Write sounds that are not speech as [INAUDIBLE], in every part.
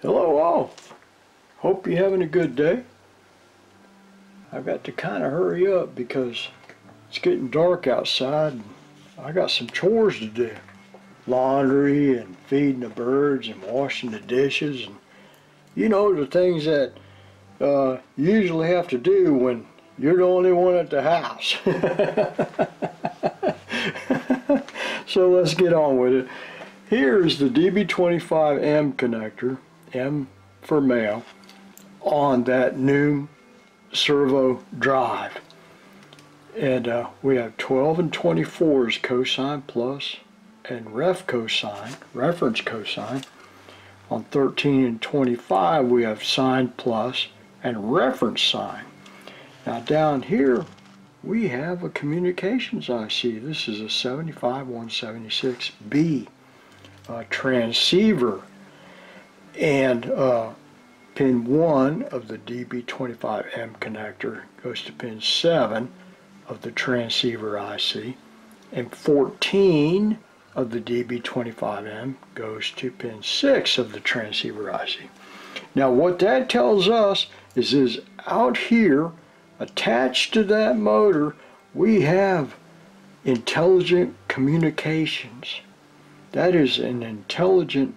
Hello all. Hope you're having a good day. I've got to kind of hurry up because it's getting dark outside I got some chores to do. Laundry and feeding the birds and washing the dishes and you know the things that uh, you usually have to do when you're the only one at the house. [LAUGHS] so let's get on with it. Here's the DB25M connector, M for male, on that new servo drive. And uh, we have 12 and 24s cosine plus and ref cosine, reference cosine. On 13 and 25 we have sine plus and reference sine. Now down here we have a communications IC. This is a 75176B uh, transceiver and uh, pin 1 of the DB25M connector goes to pin 7 of the transceiver IC and 14 of the DB25M goes to pin 6 of the transceiver IC. Now what that tells us is is out here attached to that motor we have intelligent communications. That is an intelligent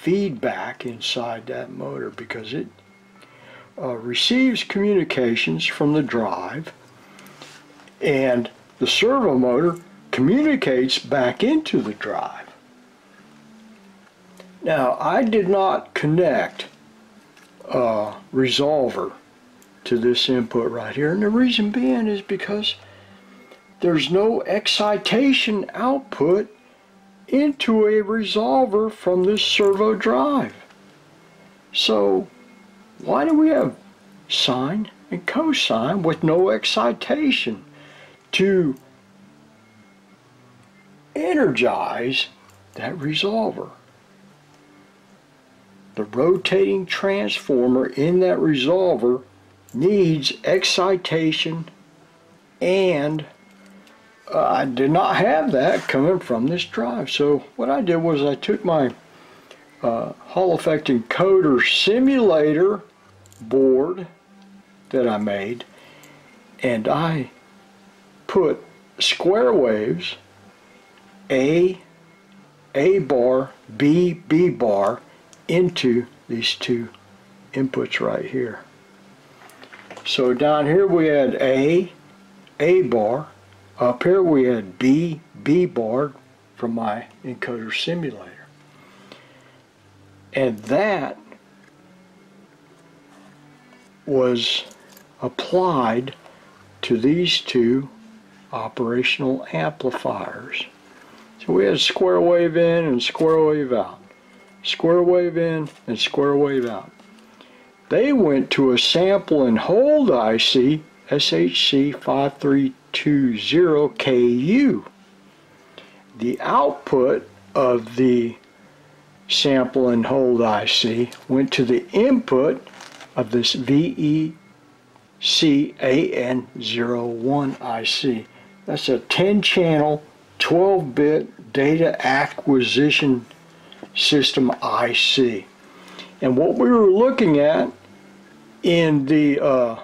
feedback inside that motor because it uh, receives communications from the drive and the servo motor communicates back into the drive. Now I did not connect a resolver to this input right here and the reason being is because there's no excitation output into a resolver from this servo drive. So why do we have sine and cosine with no excitation to energize that resolver? The rotating transformer in that resolver needs excitation and I did not have that coming from this drive. So what I did was I took my uh, Hall Effect encoder simulator board that I made and I put square waves A, A bar, B, B bar into these two inputs right here. So down here we had A, A bar, up here we had B, B bar from my encoder simulator. And that was applied to these two operational amplifiers. So we had square wave in and square wave out. Square wave in and square wave out. They went to a sample and hold IC SHC 53 20KU. The output of the sample and hold IC went to the input of this VECANA01 IC. That's a 10 channel 12 bit data acquisition system IC. And what we were looking at in the uh,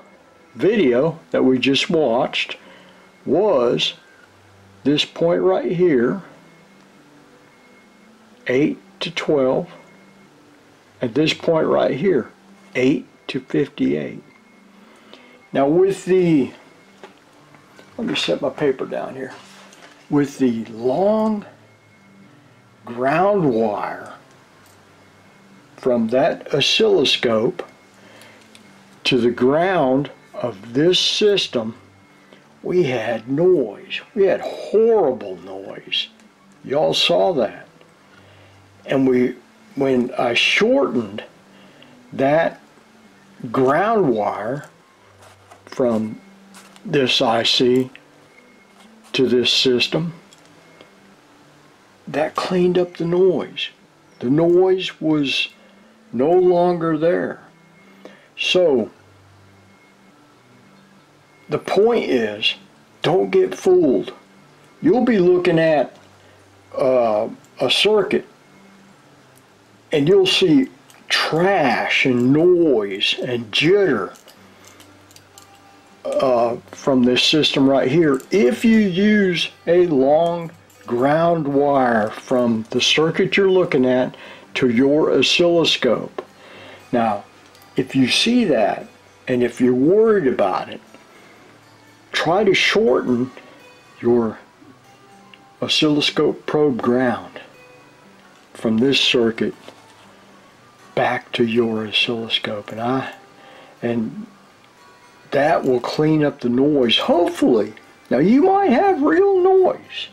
video that we just watched was this point right here 8 to 12 at this point right here 8 to 58 now with the let me set my paper down here. With the long ground wire from that oscilloscope to the ground of this system we had noise. We had horrible noise. Y'all saw that. And we, when I shortened that ground wire from this IC to this system, that cleaned up the noise. The noise was no longer there. So the point is, don't get fooled. You'll be looking at uh, a circuit and you'll see trash and noise and jitter uh, from this system right here if you use a long ground wire from the circuit you're looking at to your oscilloscope. Now, if you see that and if you're worried about it, try to shorten your oscilloscope probe ground from this circuit back to your oscilloscope. And I and that will clean up the noise hopefully. Now you might have real noise.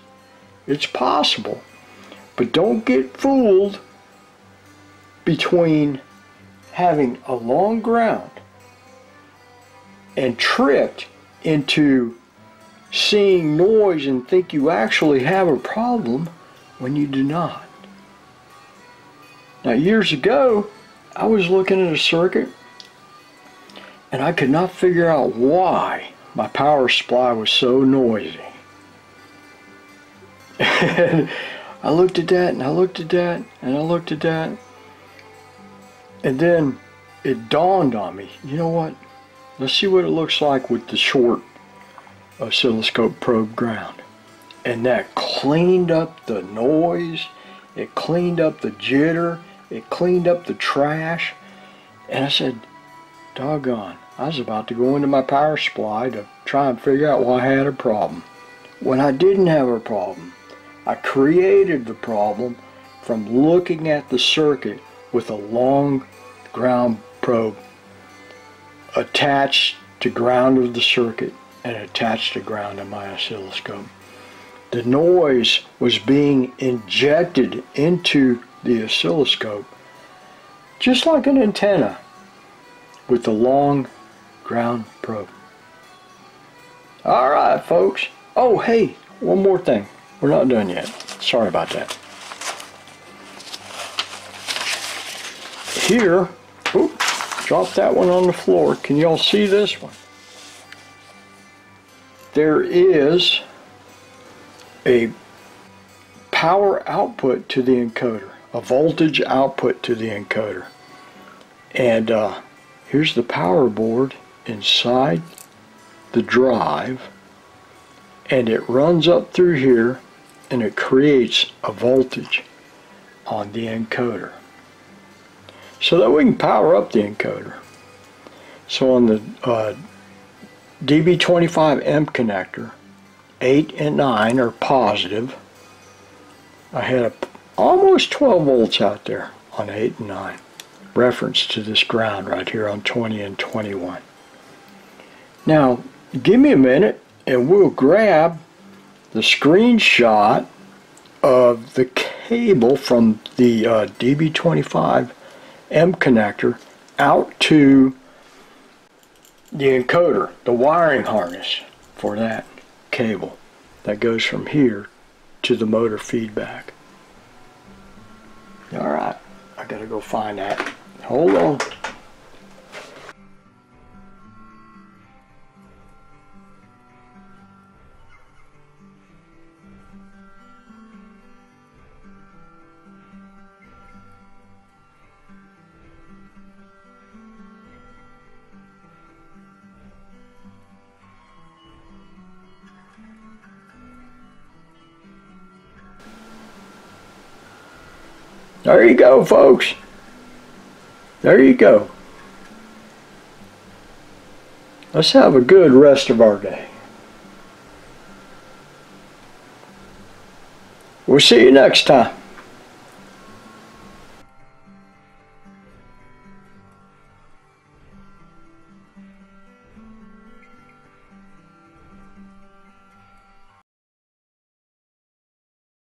It's possible. But don't get fooled between having a long ground and tricked into seeing noise and think you actually have a problem when you do not now, years ago, I was looking at a circuit and I could not figure out why my power supply was so noisy. and [LAUGHS] I looked at that and I looked at that and I looked at that. And then it dawned on me, you know what? Let's see what it looks like with the short uh, oscilloscope probe ground. And that cleaned up the noise, it cleaned up the jitter, it cleaned up the trash. And I said, doggone, I was about to go into my power supply to try and figure out why I had a problem. When I didn't have a problem, I created the problem from looking at the circuit with a long ground probe attached to ground of the circuit and attached to ground of my oscilloscope. The noise was being injected into the oscilloscope, just like an antenna with the long ground probe. All right, folks. Oh, hey, one more thing. We're not done yet. Sorry about that. Here, drop that one on the floor. Can y'all see this one? There is a power output to the encoder a voltage output to the encoder. And uh, here's the power board inside the drive and it runs up through here and it creates a voltage on the encoder so that we can power up the encoder. So on the uh, DB25M connector, 8 and 9 are positive. I had a almost 12 volts out there on 8 and 9 reference to this ground right here on 20 and 21 now give me a minute and we'll grab the screenshot of the cable from the uh, DB25 M connector out to the encoder, the wiring harness for that cable that goes from here to the motor feedback. All right, I gotta go find that. Hold on. There you go, folks. There you go. Let's have a good rest of our day. We'll see you next time.